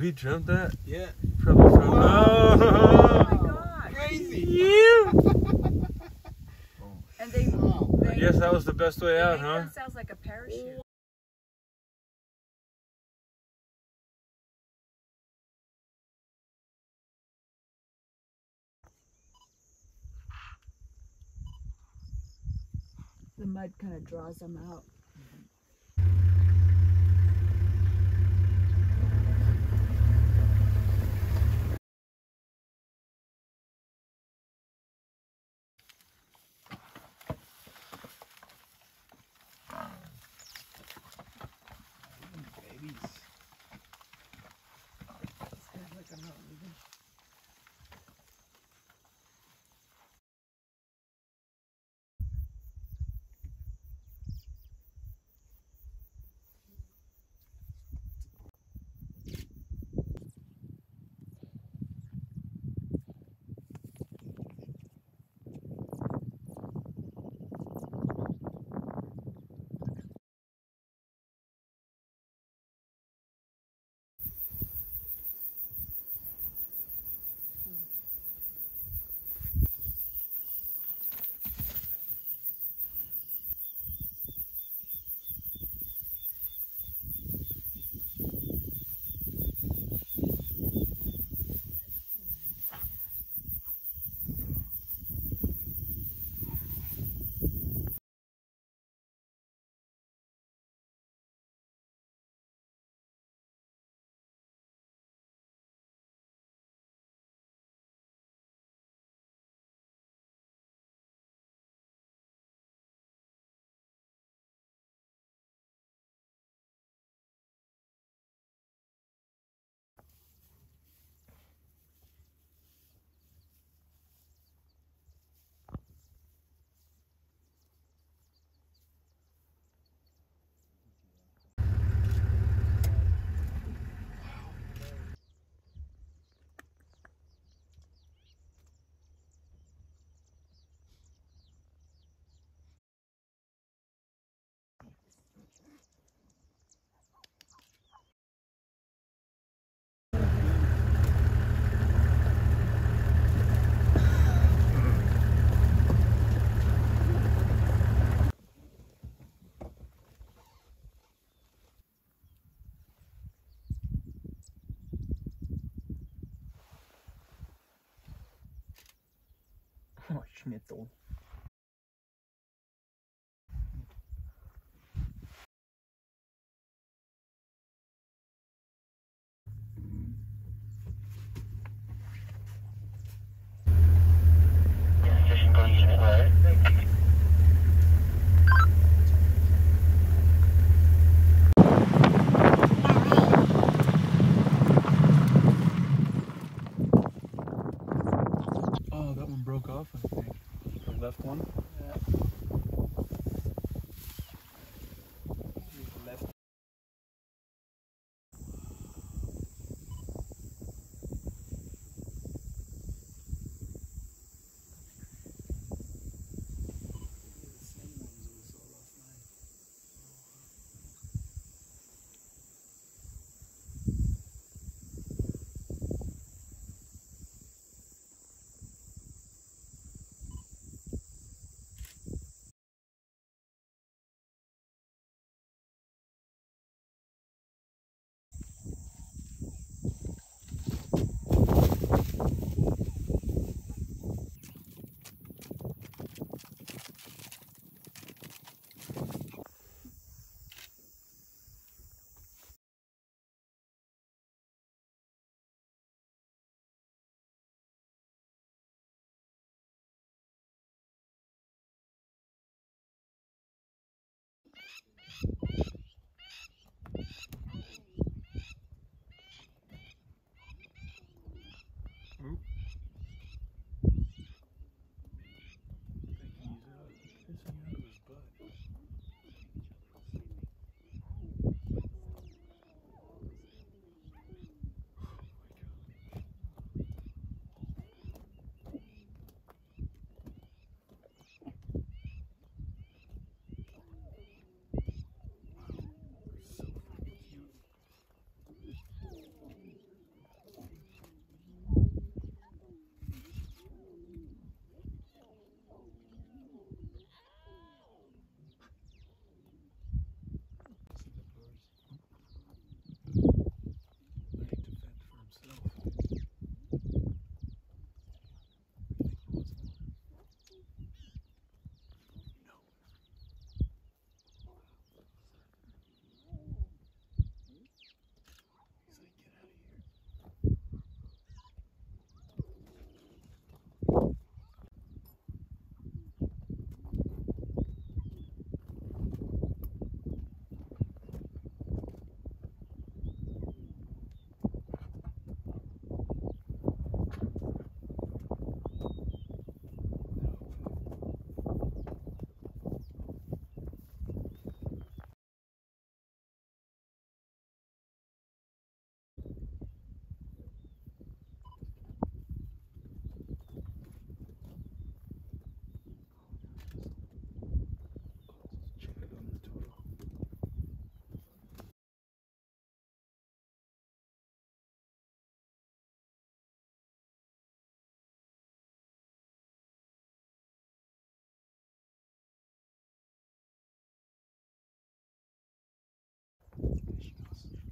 he jumped that? Yeah. Probably from. Oh Oh! my god. Crazy. You! Oh, and they, Wow. I guess that was the best way out, make huh? themselves like a parachute. The mud kind of draws them out. Oh,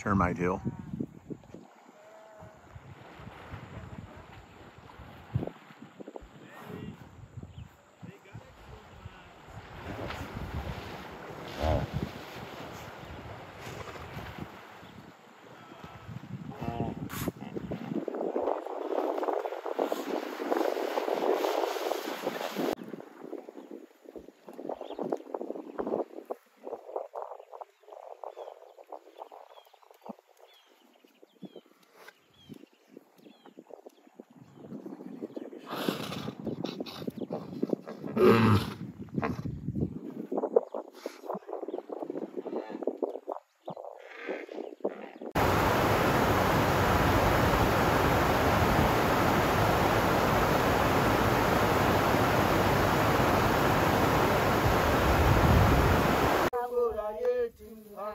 Termite Hill.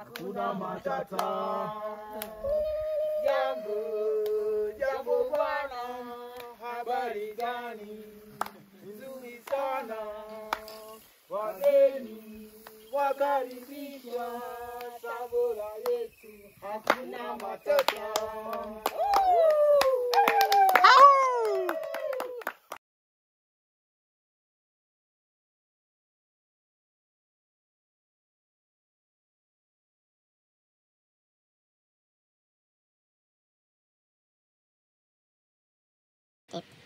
Hakuna matata. Jambo, jambo bwana, habari gani? Nzuri sana. Wageni wakaribishwa Tabora yetu, hakuna matata. 팁.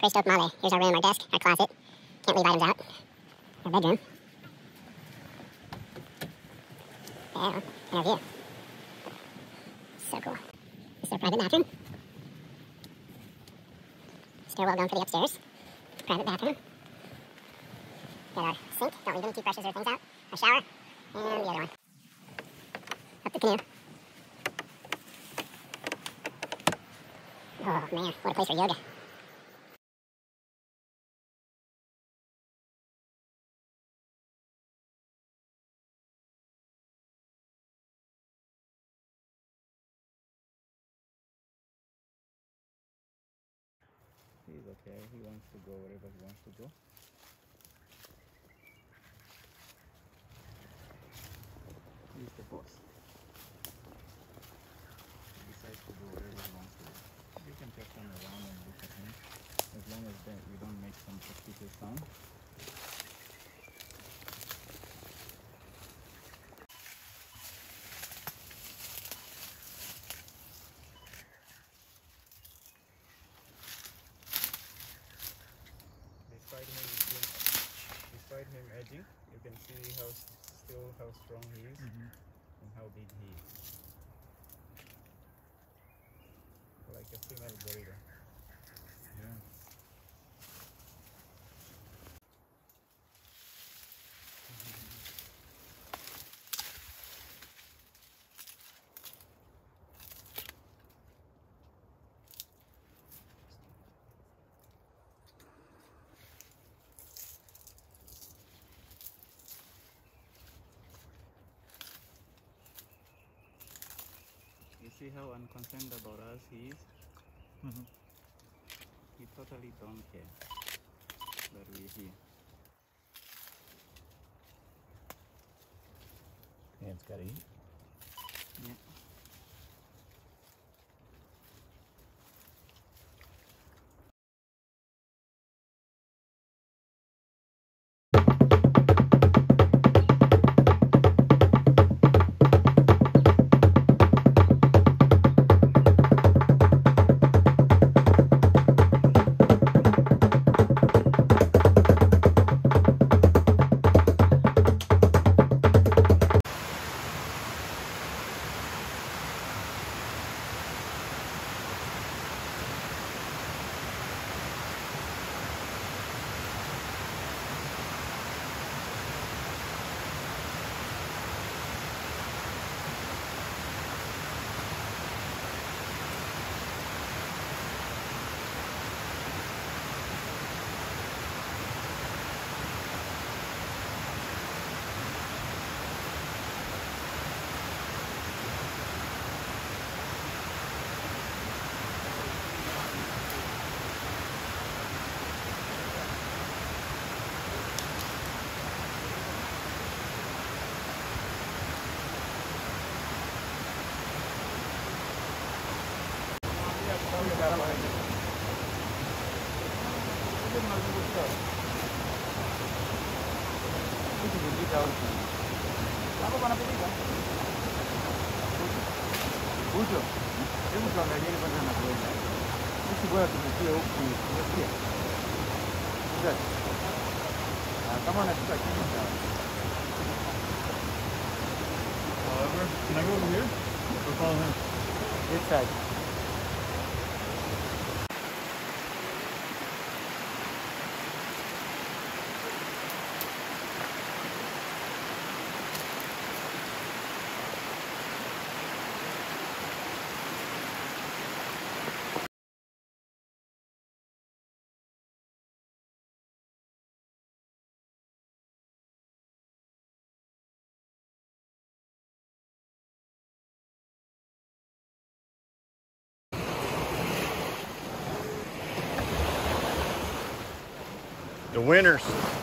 Grace Oak Male. Here's our room, our desk, our closet. Can't leave items out. Our bedroom. There, and our view. So cool. This is our private bathroom. Stairwell going for the upstairs. Private bathroom. Got our sink. Don't leave any toothbrushes or things out. Our shower. And the other one. Up the canoe. Oh man, what a place for yoga. He wants to go wherever he wants to go. He's the boss. He decides to go wherever he wants to go. You can just turn around and look at him. As long as that you don't make some suspicious sound. Despite him being, despite him edging, you can see how still how strong he is mm-hmm. and how big he is. Like a female gorilla. Yeah. You see how unconcerned about us he is? Mhm. He totally don't care that we're here. It's gotta eat. Yeah. Hapo panapitika. Ujo. Hebu tuangalie kwanza anakwenda. Sisi bora tumekia huku, tumekia. Sasa. Kama unafika chini sawa. However, can I go over here? We're following him. This side. The winners.